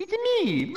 It's me.